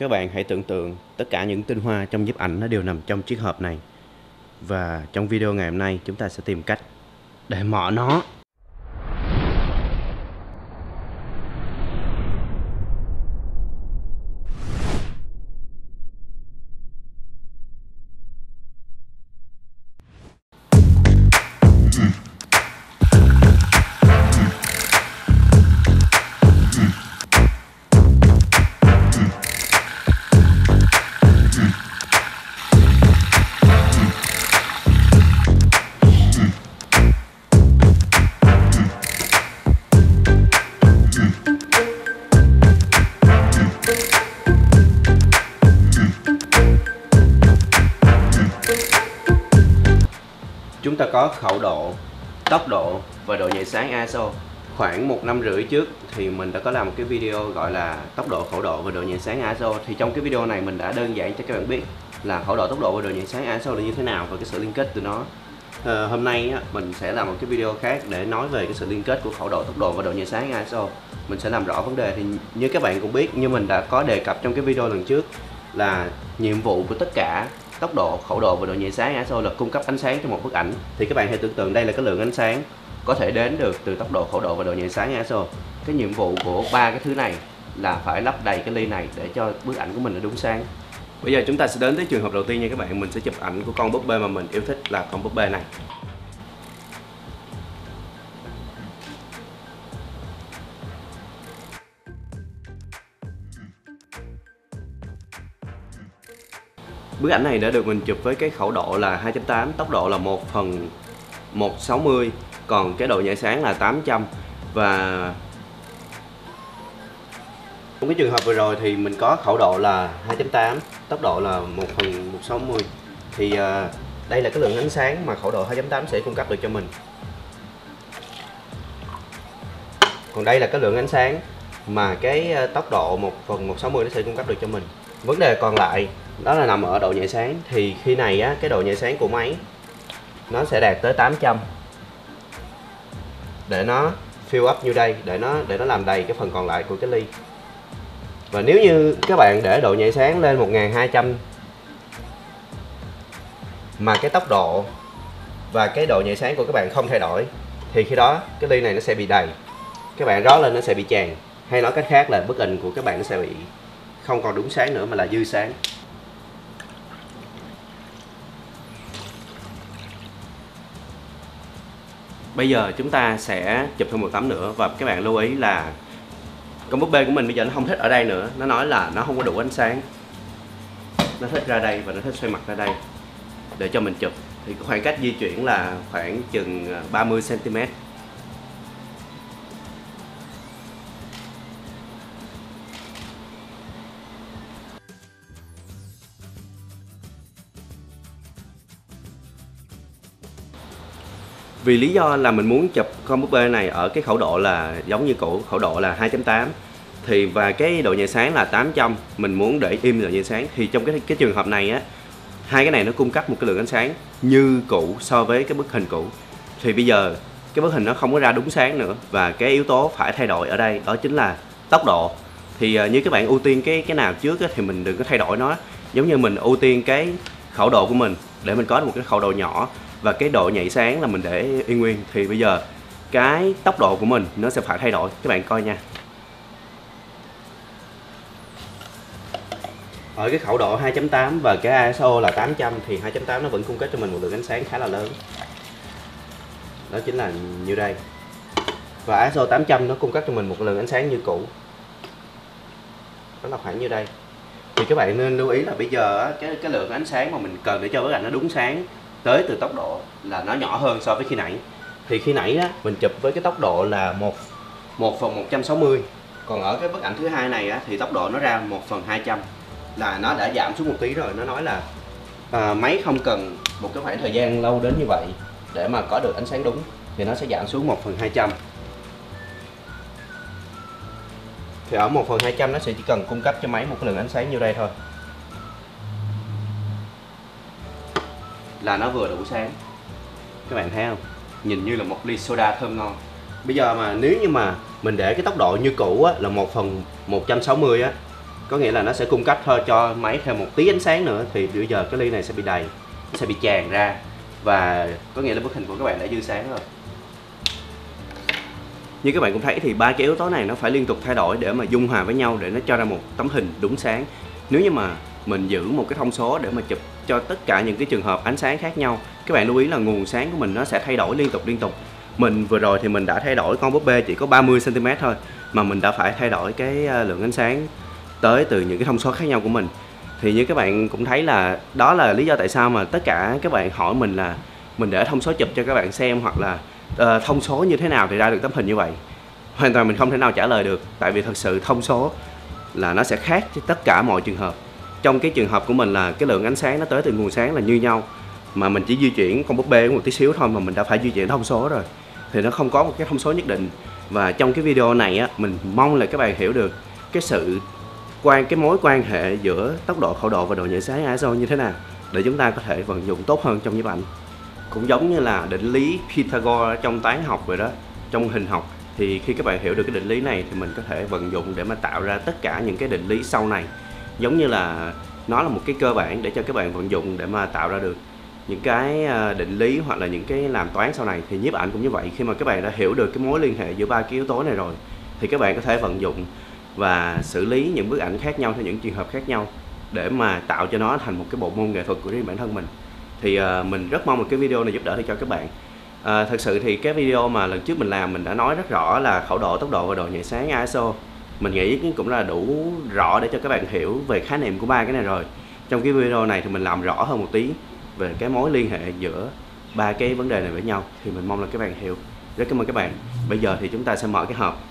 Các bạn hãy tưởng tượng tất cả những tinh hoa trong nhiếp ảnh nó đều nằm trong chiếc hộp này. Và trong video ngày hôm nay, chúng ta sẽ tìm cách để mở nó. Ta có khẩu độ, tốc độ và độ nhạy sáng ISO. Khoảng một năm rưỡi trước thì mình đã có làm một cái video gọi là tốc độ, khẩu độ và độ nhạy sáng ISO. Thì trong cái video này mình đã đơn giản cho các bạn biết là khẩu độ, tốc độ và độ nhạy sáng ISO là như thế nào và cái sự liên kết từ nó. à, hôm nay á, mình sẽ làm một cái video khác để nói về cái sự liên kết của khẩu độ, tốc độ và độ nhạy sáng ISO. Mình sẽ làm rõ vấn đề thì như các bạn cũng biết như mình đã có đề cập trong cái video lần trước là nhiệm vụ của tất cả tốc độ, khẩu độ và độ nhạy sáng ISO là cung cấp ánh sáng cho một bức ảnh. Thì các bạn hãy tưởng tượng đây là cái lượng ánh sáng có thể đến được từ tốc độ, khẩu độ và độ nhạy sáng ISO. Cái nhiệm vụ của ba cái thứ này là phải lắp đầy cái ly này để cho bức ảnh của mình nó đúng sáng. Bây giờ chúng ta sẽ đến tới trường hợp đầu tiên nha các bạn. Mình sẽ chụp ảnh của con búp bê mà mình yêu thích là con búp bê này. Bức ảnh này đã được mình chụp với cái khẩu độ là 2.8, tốc độ là 1 phần 160, còn cái độ nhạy sáng là 800 và trong cái trường hợp vừa rồi thì mình có khẩu độ là 2.8, tốc độ là 1 phần 160 thì uh, đây là cái lượng ánh sáng mà khẩu độ 2.8 sẽ cung cấp được cho mình. Còn đây là cái lượng ánh sáng mà cái à, tốc độ 1 phần 160 nó sẽ cung cấp được cho mình. Vấn đề còn lại đó là nằm ở độ nhạy sáng. Thì khi này á, cái độ nhạy sáng của máy, nó sẽ đạt tới 800 để nó fill up như đây, để nó để nó làm đầy cái phần còn lại của cái ly. Và nếu như các bạn để độ nhạy sáng lên 1200 mà cái tốc độ và cái độ nhạy sáng của các bạn không thay đổi, thì khi đó cái ly này nó sẽ bị đầy. Các bạn rót lên nó sẽ bị tràn. Hay nói cách khác là bức hình của các bạn nó sẽ bị không còn đúng sáng nữa mà là dư sáng. Bây giờ chúng ta sẽ chụp thêm một tấm nữa và các bạn lưu ý là con búp bê của mình bây giờ nó không thích ở đây nữa. Nó nói là nó không có đủ ánh sáng. Nó thích ra đây và nó thích xoay mặt ra đây. Để cho mình chụp. Thì khoảng cách di chuyển là khoảng chừng à, 30 cm vì lý do là mình muốn chụp con búp bê này ở cái khẩu độ là giống như cũ khẩu độ là 2.8 thì và cái độ nhạy sáng là 800 mình muốn để im độ nhạy sáng. Thì trong cái cái trường hợp này á hai cái này nó cung cấp một cái lượng ánh sáng như cũ so với cái bức hình cũ. Thì bây giờ cái bức hình nó không có ra đúng sáng nữa. Và cái yếu tố phải thay đổi ở đây đó chính là tốc độ. Thì à, như các bạn ưu tiên cái cái nào trước á, thì mình đừng có thay đổi nó. Giống như mình ưu tiên cái khẩu độ của mình để mình có được một cái khẩu độ nhỏ và cái độ nhạy sáng là mình để y nguyên. Thì bây giờ cái tốc độ của mình nó sẽ phải thay đổi. Các bạn coi nha. Ở cái khẩu độ 2.8 và cái ISO là 800 thì 2.8 nó vẫn cung cấp cho mình một lượng ánh sáng khá là lớn. Đó chính là như đây. Và ISO 800 nó cung cấp cho mình một lượng ánh sáng như cũ. Đó là khoảng như đây. Thì các bạn nên lưu ý là bây giờ cái cái lượng ánh sáng mà mình cần để cho bức ảnh nó đúng sáng tới từ tốc độ là nó nhỏ hơn so với khi nãy. Thì khi nãy á, mình chụp với cái tốc độ là một một phần 160 còn ở cái bức ảnh thứ hai này á, thì tốc độ nó ra 1 phần 200 là nó đã giảm xuống một tí rồi nó nói là à, máy không cần một cái khoảng thời gian lâu đến như vậy để mà có được ánh sáng đúng thì nó sẽ giảm xuống 1 phần 200 thì ở 1 phần 200 nó sẽ chỉ cần cung cấp cho máy một lượng ánh sáng như đây thôi. Là nó vừa đủ sáng. Các bạn thấy không? Nhìn như là một ly soda thơm ngon. Bây giờ mà nếu như mà mình để cái tốc độ như cũ á, là một phần 160 á có nghĩa là nó sẽ cung cấp thôi cho máy thêm một tí ánh sáng nữa thì bây giờ cái ly này sẽ bị đầy sẽ bị tràn ra. Và có nghĩa là bức hình của các bạn đã dư sáng rồi. Như các bạn cũng thấy thì ba cái yếu tố này nó phải liên tục thay đổi để mà dung hòa với nhau để nó cho ra một tấm hình đúng sáng. Nếu như mà mình giữ một cái thông số để mà chụp cho tất cả những cái trường hợp ánh sáng khác nhau. Các bạn lưu ý là nguồn sáng của mình nó sẽ thay đổi liên tục liên tục. Mình vừa rồi thì mình đã thay đổi con búp bê chỉ có 30 cm thôi mà mình đã phải thay đổi cái à, lượng ánh sáng tới từ những cái thông số khác nhau của mình. Thì như các bạn cũng thấy là đó là lý do tại sao mà tất cả các bạn hỏi mình là mình để thông số chụp cho các bạn xem hoặc là uh, thông số như thế nào thì ra được tấm hình như vậy. Hoàn toàn mình không thể nào trả lời được tại vì thật sự thông số là nó sẽ khác với tất cả mọi trường hợp trong cái trường hợp của mình là cái lượng ánh sáng nó tới từ nguồn sáng là như nhau, mà mình chỉ di chuyển con búp bê một tí xíu thôi mà mình đã phải di chuyển thông số rồi, thì nó không có một cái thông số nhất định. Và trong cái video này á, mình mong là các bạn hiểu được cái sự quan, cái mối quan hệ giữa tốc độ, khẩu độ và độ nhạy sáng ISO như thế nào, để chúng ta có thể vận dụng tốt hơn trong nhiếp ảnh. Cũng giống như là định lý Pythagore trong toán học vậy đó, trong hình học, thì khi các bạn hiểu được cái định lý này thì mình có thể vận dụng để mà tạo ra tất cả những cái định lý sau này giống như là nó là một cái cơ bản để cho các bạn vận dụng để mà tạo ra được những cái ờ, định lý hoặc là những cái làm toán sau này. Thì nhiếp ảnh cũng như vậy khi mà các bạn đã hiểu được cái mối liên hệ giữa ba cái yếu tố này rồi thì các bạn có thể vận dụng và xử lý những bức ảnh khác nhau theo những trường hợp khác nhau để mà tạo cho nó thành một cái bộ môn nghệ thuật của riêng bản thân mình. Thì uh, mình rất mong một cái video này giúp đỡ được cho các bạn. Uh, thật sự thì cái video mà lần trước mình làm mình đã nói rất rõ là khẩu độ tốc độ và độ nhạy sáng ISO mình nghĩ cũng là đủ rõ để cho các bạn hiểu về khái niệm của ba cái này rồi. Trong cái video này thì mình làm rõ hơn một tí về cái mối liên hệ giữa ba cái vấn đề này với nhau, thì mình mong là các bạn hiểu. Rất cảm ơn các bạn. Bây giờ thì chúng ta sẽ mở cái hộp.